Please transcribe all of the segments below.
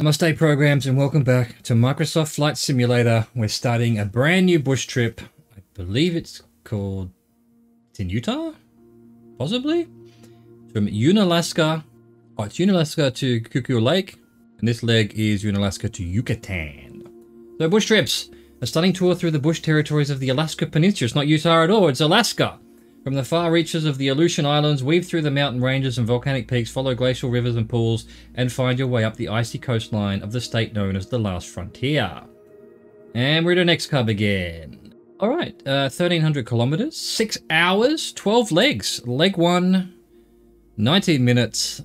Namaste programs and welcome back to Microsoft Flight Simulator. We're starting a brand new bush trip. I believe it's called, it's in Utah? Possibly? From Unalaska. Oh, it's Unalaska to Cuckoo Lake. And this leg is Unalaska to Akutan. So bush trips. A stunning tour through the bush territories of the Alaska Peninsula. It's not Utah at all, it's Alaska. From the far reaches of the Aleutian Islands, weave through the mountain ranges and volcanic peaks, follow glacial rivers and pools, and find your way up the icy coastline of the state known as the Last Frontier. And we're to next cub again. Alright, uh, 1300 kilometers, 6 hours, 12 legs. Leg 1, 19 minutes.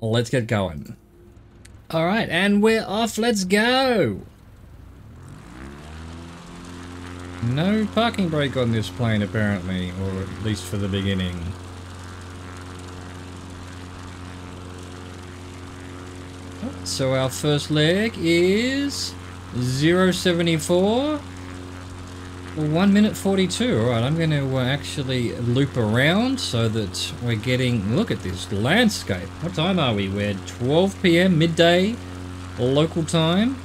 Let's get going. Alright, and we're off, let's go! No parking brake on this plane apparently, or at least for the beginning. So our first leg is 074 1 minute 42. Alright, I'm going to uh, actually loop around so that we're getting... Look at this landscape. What time are we? We're 12 p.m. midday local time.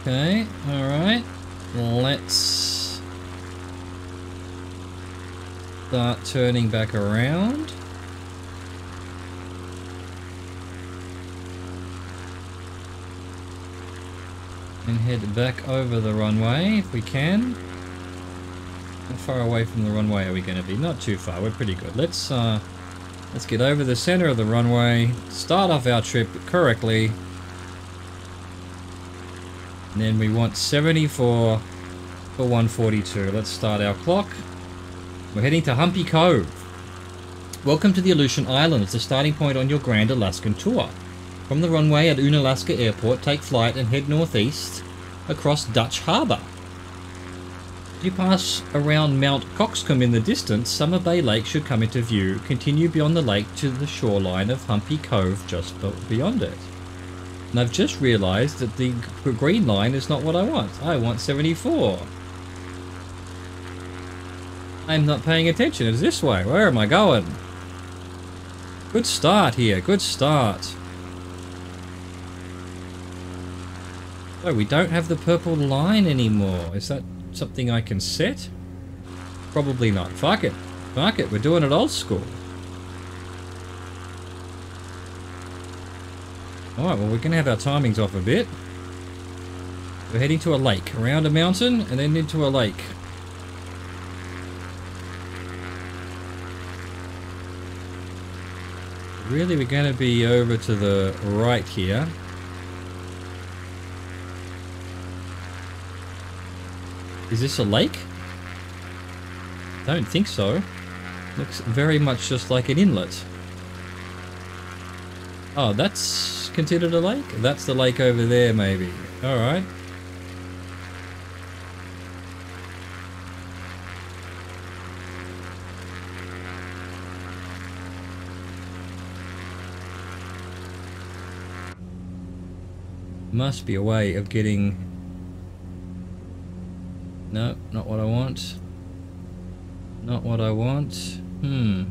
Okay, alright. Let's start turning back around. And head back over the runway if we can. How far away from the runway are we going to be? Not too far, we're pretty good. Let's uh, let's get over the center of the runway, start off our trip correctly, and then we want 74 for 142. Let's start our clock. We're heading to Humpy Cove. Welcome to the Aleutian Islands, the starting point on your Grand Alaskan Tour. From the runway at Unalaska Airport, take flight and head northeast across Dutch Harbour. You pass around Mount Coxcomb in the distance, Summer Bay Lake should come into view. Continue beyond the lake to the shoreline of Humpy Cove just beyond it. And I've just realised that the green line is not what I want. I want 74. I'm not paying attention. It's this way. Where am I going? Good start here. Good start. Oh, we don't have the purple line anymore. Is that something I can set? Probably not. Fuck it. Fuck it. We're doing it old school. Alright, well we're to have our timings off a bit. We're heading to a lake, around a mountain, and then into a lake. Really, we're going to be over to the right here. Is this a lake? Don't think so. Looks very much just like an inlet. Oh, that's considered a lake? That's the lake over there, maybe. Alright. Must be a way of getting... No, not what I want. Not what I want. Hmm.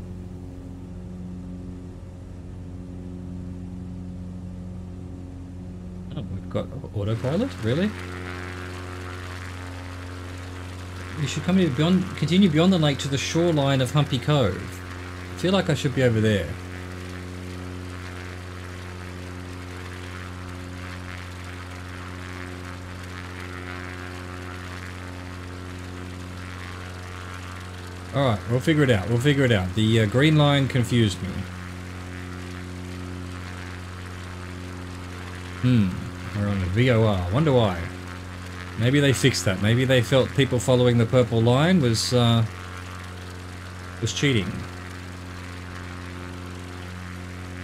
Got autopilot? Really? You should come beyond, continue beyond the lake to the shoreline of Humpy Cove. I feel like I should be over there. Alright, we'll figure it out. We'll figure it out. The uh, green line confused me. Hmm. We're on the VOR. Wonder why. Maybe they fixed that. Maybe they felt people following the purple line was uh, was cheating.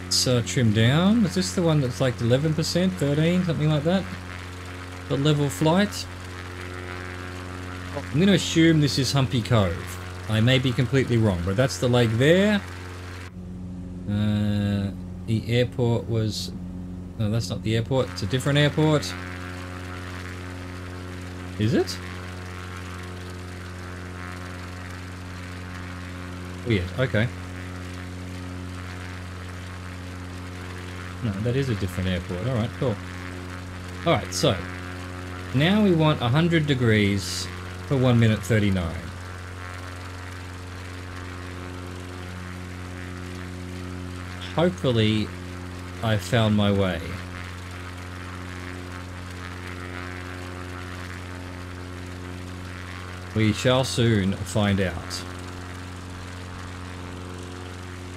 Let's uh, trim down. Is this the one that's like 11%, 13, something like that? The level flight? I'm going to assume this is Humpy Cove. I may be completely wrong, but that's the lake there. Uh, the airport was no, that's not the airport. It's a different airport. Is it? Weird. Okay. No, that is a different airport. Alright, cool. Alright, so. Now we want 100 degrees for 1 minute 39. Hopefully, I found my way. We shall soon find out.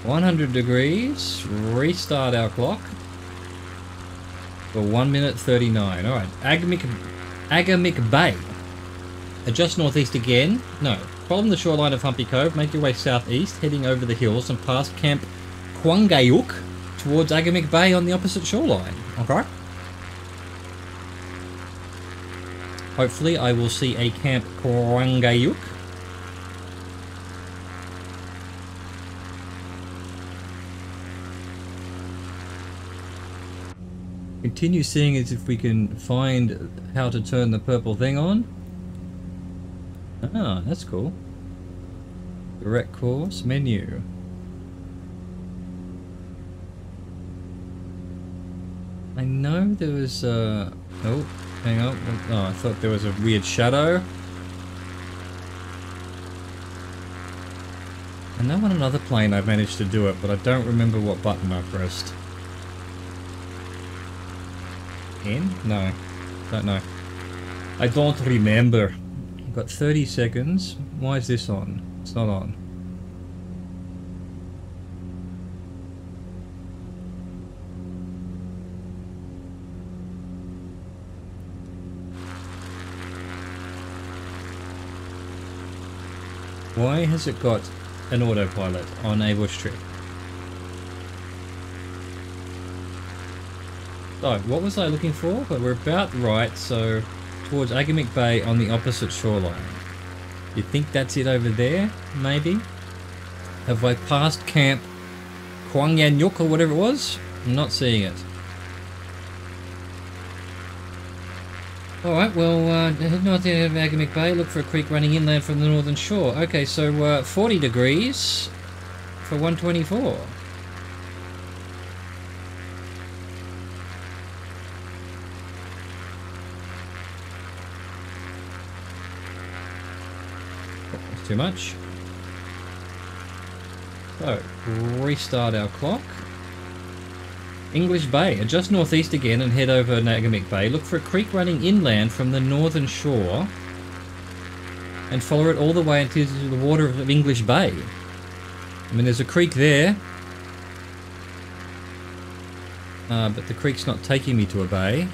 100 degrees, restart our clock. For 1 minute 39. Alright, Agamic, Agamic Bay. Adjust northeast again. No. Follow the shoreline of Humpy Cove, make your way southeast, heading over the hills and past Camp Quangayuk towards Agamic Bay on the opposite shoreline. Okay. Hopefully I will see a Camp Quangayuk. Continue seeing as if we can find how to turn the purple thing on. Ah, that's cool. Direct course menu. I know there was a... oh hang on oh I thought there was a weird shadow. I know on another plane I managed to do it, but I don't remember what button I pressed. In? No. Don't know. I don't remember. I've got 30 seconds. Why is this on? It's not on. Why has it got an autopilot on a bush trip? Oh, what was I looking for? But we're about right, so towards Agamic Bay on the opposite shoreline. You think that's it over there? Maybe? Have I passed Camp Kwanganyuk or whatever it was? I'm not seeing it. Alright, well, uh, head north of Agamic Bay, look for a creek running inland from the northern shore. Okay, so uh, 40 degrees for 124. That's too much. So, restart our clock. English Bay. Adjust northeast again and head over Nagamic Bay. Look for a creek running inland from the northern shore and follow it all the way into the water of English Bay. I mean, there's a creek there, uh, but the creek's not taking me to a bay.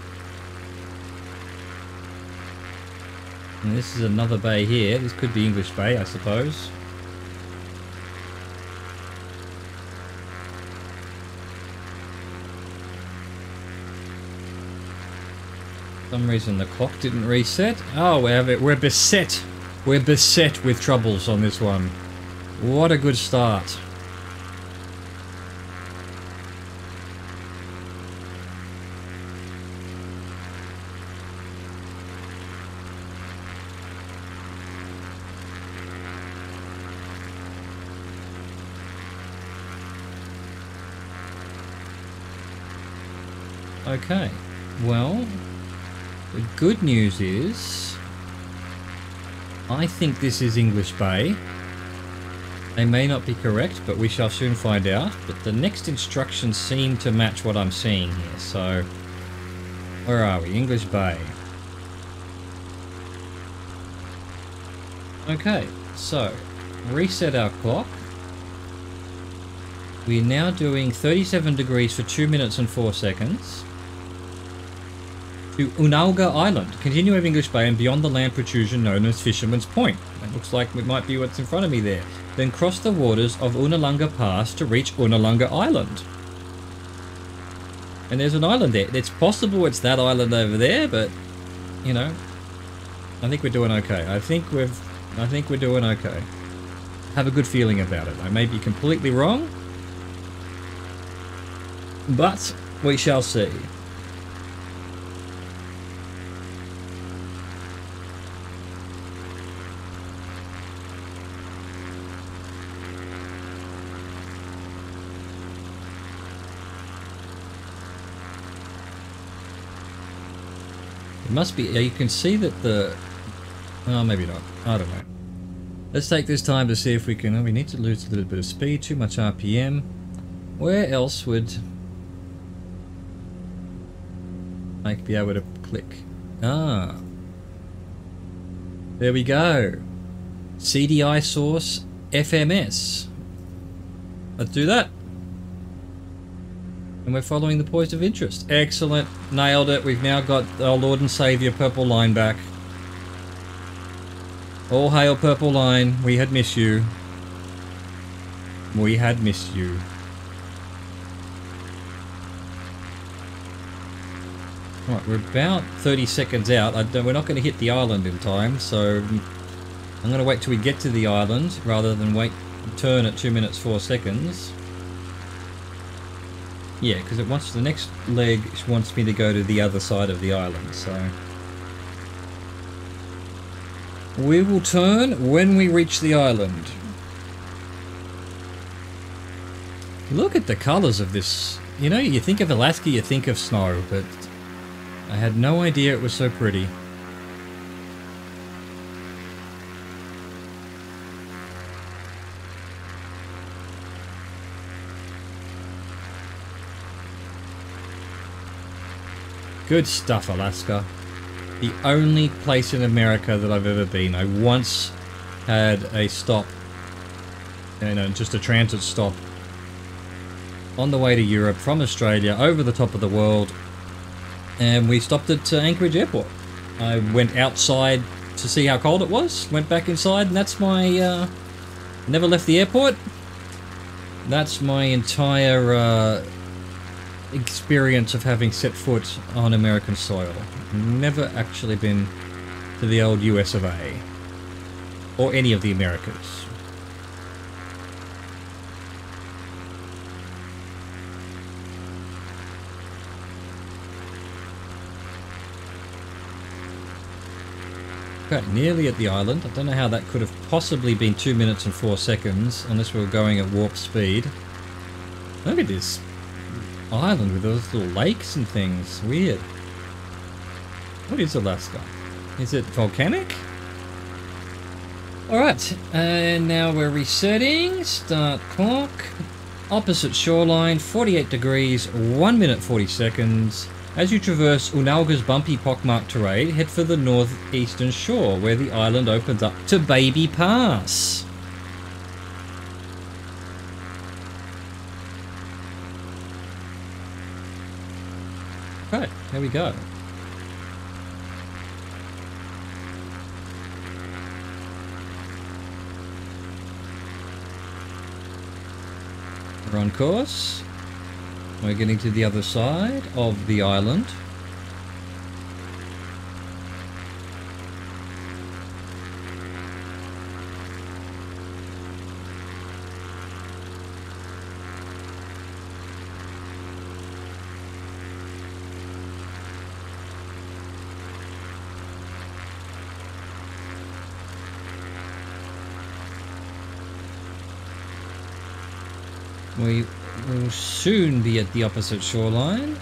And this is another bay here. This could be English Bay, I suppose. Some reason the clock didn't reset. Oh, we're, we're beset. We're beset with troubles on this one. What a good start. Okay, well, the good news is, I think this is English Bay. They may not be correct, but we shall soon find out. But the next instructions seem to match what I'm seeing here, so... Where are we? English Bay. Okay, so, reset our clock. We're now doing 37 degrees for 2 minutes and 4 seconds to Unalga Island. Continue over English Bay and beyond the land protrusion known as Fisherman's Point. That looks like it might be what's in front of me there. Then cross the waters of Unalunga Pass to reach Unalunga Island. And there's an island there. It's possible it's that island over there, but, you know, I think we're doing okay. I think we've, I think we're doing okay. Have a good feeling about it. I may be completely wrong, but we shall see. Must be, you can see that the, oh, maybe not. I don't know. Let's take this time to see if we can, oh, we need to lose a little bit of speed, too much RPM. Where else would I be able to click? Ah. There we go. CDI source FMS. Let's do that. And we're following the points of interest. Excellent. Nailed it. We've now got our Lord and Saviour Purple Line back. All hail Purple Line. We had missed you. We had missed you. Right, we're about 30 seconds out. we're not going to hit the island in time, so I'm going to wait till we get to the island rather than wait turn at 2 minutes 4 seconds. Yeah, because it wants the next leg wants me to go to the other side of the island, so we will turn when we reach the island. Look at the colours of this. You know, you think of Alaska, you think of snow, but I had no idea it was so pretty. Good stuff, Alaska. The only place in America that I've ever been. I once had a stop, you know, just a transit stop on the way to Europe from Australia over the top of the world and we stopped at uh, Anchorage Airport. I went outside to see how cold it was, went back inside and that's my, uh, never left the airport. That's my entire uh, experience of having set foot on American soil. Never actually been to the old US of A. Or any of the Americas. Okay, nearly at the island. I don't know how that could have possibly been 2 minutes and 4 seconds, unless we were going at warp speed. Look at this island with those little lakes and things. Weird. What is Alaska? Is it volcanic? Alright, and now we're resetting. Start clock. Opposite shoreline, 48 degrees, 1 minute 40 seconds. As you traverse Unalga's bumpy pockmarked terrain, head for the northeastern shore, where the island opens up to Baby Pass. Okay, here we go. We're on course. We're getting to the other side of the island. We will soon be at the opposite shoreline.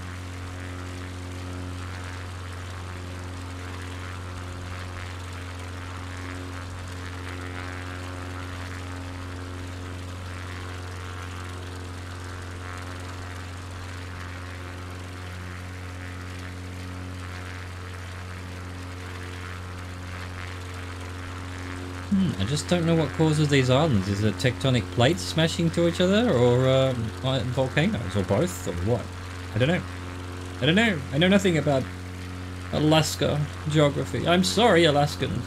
Hmm, I just don't know what causes these islands. Is it tectonic plates smashing to each other, or uh, volcanoes, or both, or what? I don't know. I don't know. I know nothing about Alaska geography. I'm sorry, Alaskans.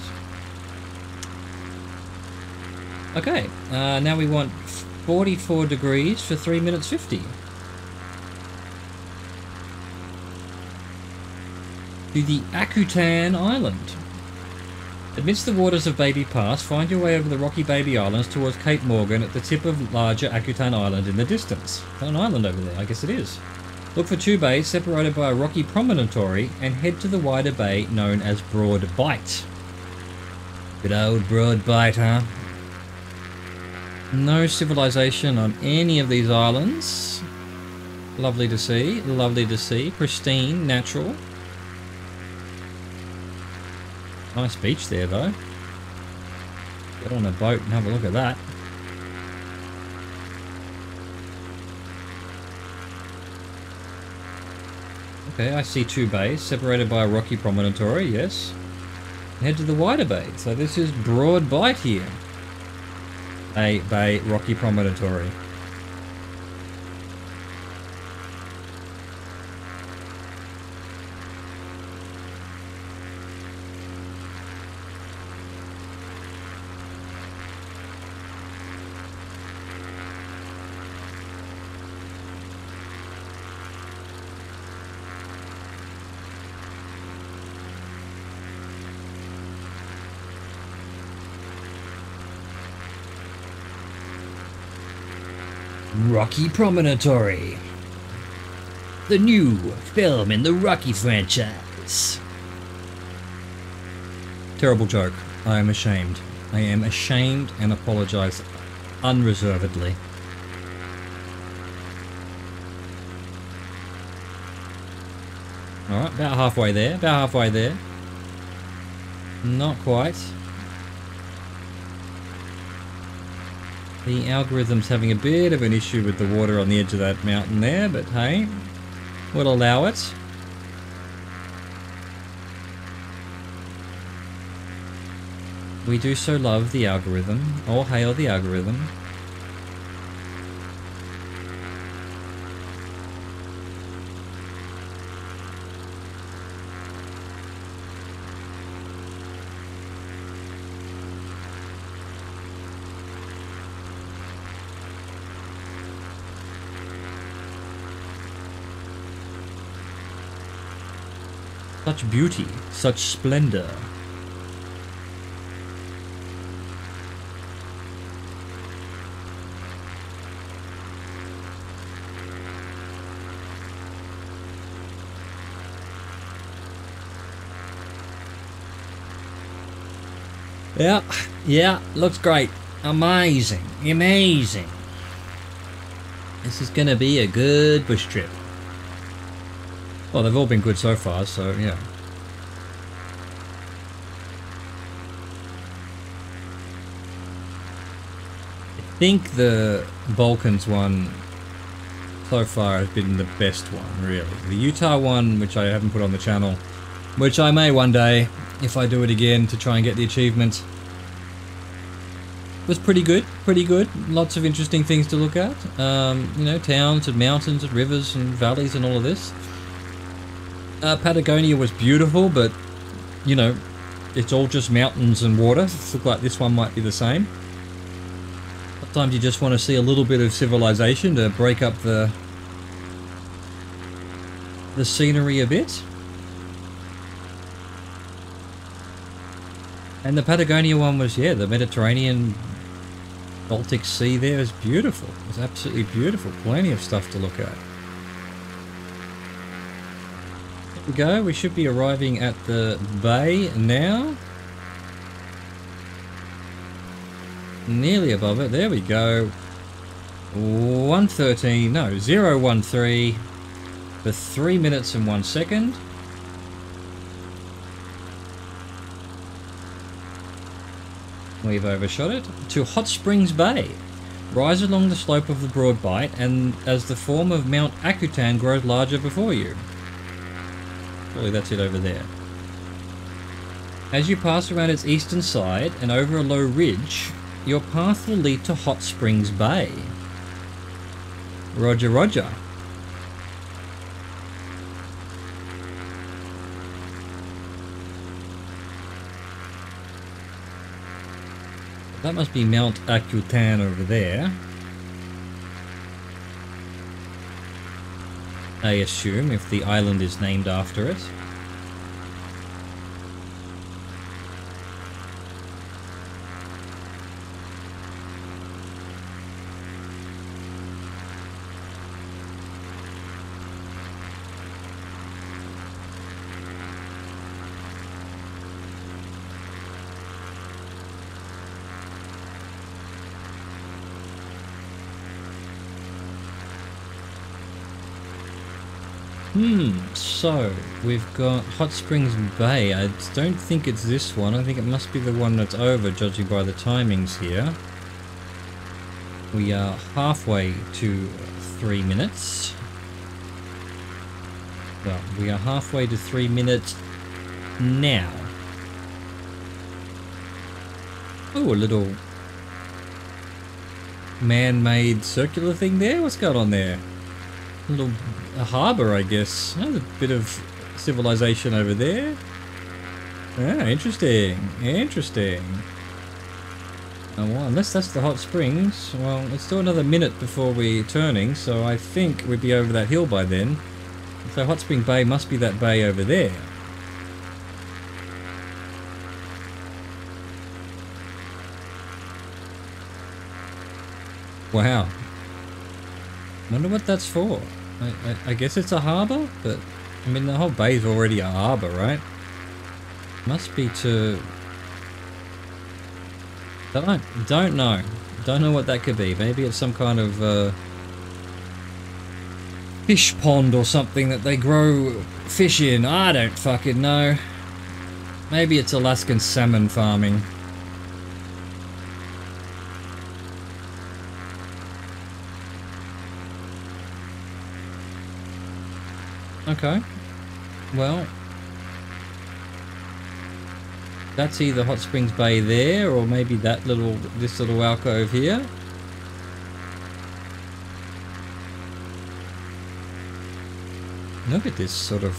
Okay, uh, now we want 44 degrees for 3 minutes 50. To the Akutan Island. Amidst the waters of Baby Pass, find your way over the rocky Baby Islands towards Cape Morgan at the tip of larger Akutan Island in the distance. An island over there, I guess it is. Look for two bays separated by a rocky promontory and head to the wider bay known as Broad Bight. Good old Broad Bight, huh? No civilization on any of these islands. Lovely to see, lovely to see. Pristine, natural. Nice beach there though. Get on a boat and have a look at that. Okay, I see two bays separated by a rocky promontory, yes. Head to the wider bay. So this is Broad Bight here. A bay, rocky promontory. Rocky Promontory. The new film in the Rocky franchise. Terrible joke. I am ashamed. I am ashamed and apologize unreservedly. Alright, about halfway there. About halfway there. Not quite. The algorithm's having a bit of an issue with the water on the edge of that mountain there, but hey, we'll allow it. We do so love the algorithm. All hail the algorithm. Such beauty, such splendor. Yeah, yeah, looks great. Amazing, amazing. This is gonna be a good bush trip. Well, they've all been good so far, so yeah. I think the Balkans one so far has been the best one, really. The Utah one, which I haven't put on the channel, which I may one day, if I do it again to try and get the achievement, was pretty good, pretty good. Lots of interesting things to look at. Um, you know, towns and mountains and rivers and valleys and all of this. Uh, Patagonia was beautiful, but you know, it's all just mountains and water. It look like this one might be the same. Sometimes you just want to see a little bit of civilization to break up the the scenery a bit. And the Patagonia one was, yeah, the Mediterranean Baltic Sea there is beautiful. It's absolutely beautiful. Plenty of stuff to look at. Go. We should be arriving at the bay now. Nearly above it. There we go. 113, no, 013 for 3 minutes and 1 second. We've overshot it. To Hot Springs Bay. Rise along the slope of the Broad Bight and as the form of Mount Akutan grows larger before you. Surely that's it over there. As you pass around its eastern side and over a low ridge, your path will lead to Hot Springs Bay. Roger, roger. That must be Mount Akutan over there. I assume, if the island is named after it. Hmm, so we've got Hot Springs Bay. I don't think it's this one. I think it must be the one that's over, judging by the timings here. We are halfway to three minutes. Well, we are halfway to three minutes now. Oh, a little man-made circular thing there? What's going on there? Little a harbour, I guess. There's a bit of civilization over there. Ah, interesting. Interesting. Oh, well, unless that's the hot springs, well, it's still another minute before we're turning, so I think we'd be over that hill by then. So Hot Spring Bay must be that bay over there. Wow. Wonder what that's for. I, I, I guess it's a harbour, but I mean the whole bay's already a harbour, right? Must be to... Don't, don't know. Don't know what that could be. Maybe it's some kind of uh, fish pond or something that they grow fish in. I don't fucking know. Maybe it's Alaskan salmon farming. Okay. Well, that's either Hot Springs Bay there, or maybe that little, this little alcove here. Look at this sort of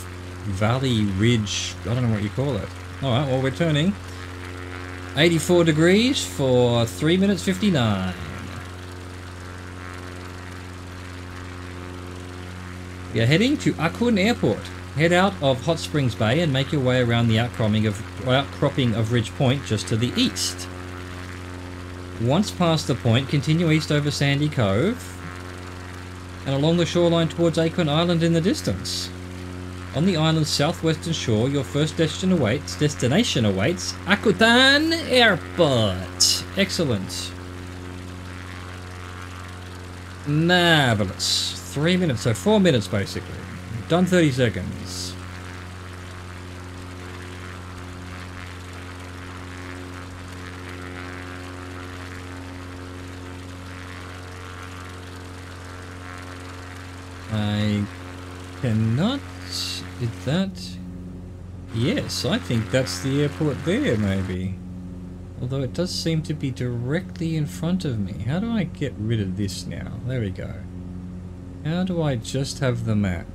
valley ridge, I don't know what you call it. Alright, well we're turning 84 degrees for 3 minutes 59. We are heading to Akun Airport. Head out of Hot Springs Bay and make your way around the outcropping of, outcropping of Ridge Point just to the east. Once past the point, continue east over Sandy Cove and along the shoreline towards Acorn Island in the distance. On the island's southwestern shore, your first destination awaits, destination awaits Akutan Airport. Excellent. Marvelous. Three minutes, so four minutes basically. Done 30 seconds. I cannot... Is that... Yes, I think that's the airport there, maybe. Although it does seem to be directly in front of me. How do I get rid of this now? There we go. How do I just have the map?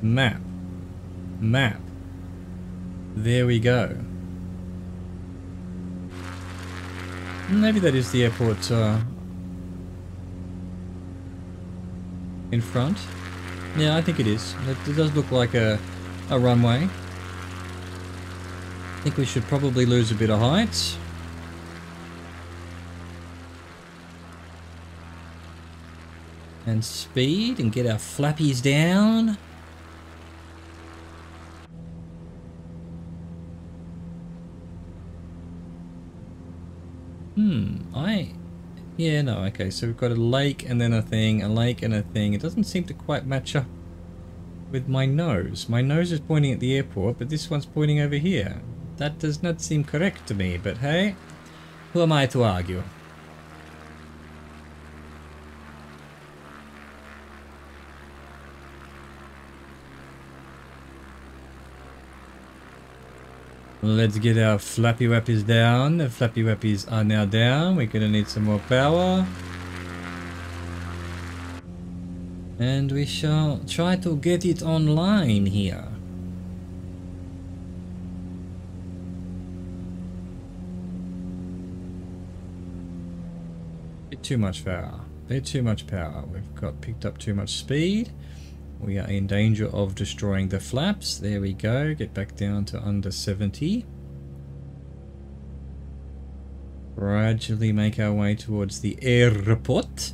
Map. Map. There we go. Maybe that is the airport uh, in front. Yeah, I think it is. It, does look like a, a runway think we should probably lose a bit of height. And speed and get our flappies down. Hmm, I... Yeah, no, okay, so we've got a lake and then a thing, a lake and a thing. It doesn't seem to quite match up with my nose. My nose is pointing at the airport, but this one's pointing over here. That does not seem correct to me, but hey, who am I to argue? Let's get our flappy wappies down. The flappy wappies are now down. We're gonna need some more power. And we shall try to get it online here. Too much power. Bit too much power. We've got picked up too much speed. We are in danger of destroying the flaps. There we go. Get back down to under 70. Gradually make our way towards the airport.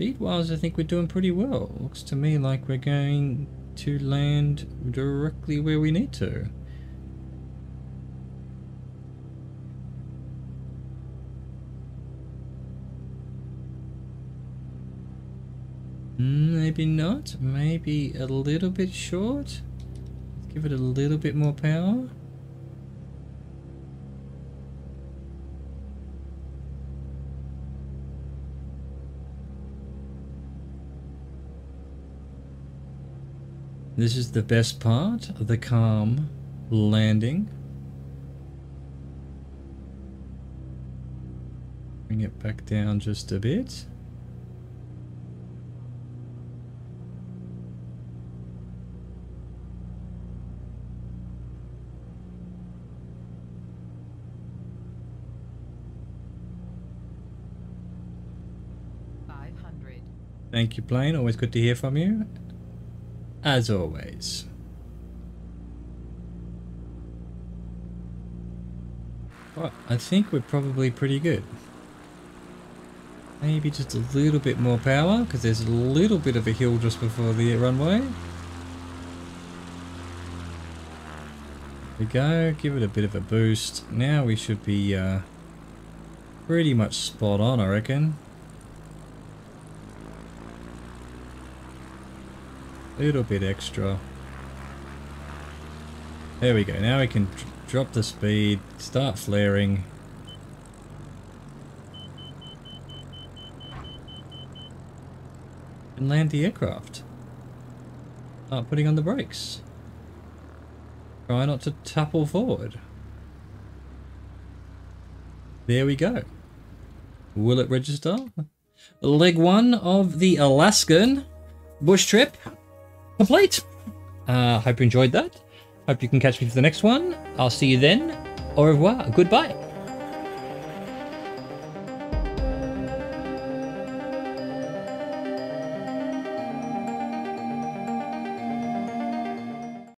Speed-wise, I think we're doing pretty well. Looks to me like we're going to land directly where we need to. Hmm, maybe not. Maybe a little bit short. Let's give it a little bit more power. This is the best part of the calm landing. Bring it back down just a bit. Thank you, Plane. Always good to hear from you as always. Well, I think we're probably pretty good. Maybe just a little bit more power, because there's a little bit of a hill just before the runway. There we go, give it a bit of a boost. Now we should be uh, pretty much spot on, I reckon. Little bit extra. There we go. Now we can drop the speed, start flaring. And land the aircraft. Start putting on the brakes. Try not to topple forward. There we go. Will it register? Leg one of the Alaskan bush trip complete. Uh, hope you enjoyed that. Hope you can catch me for the next one. I'll see you then. Au revoir. Goodbye.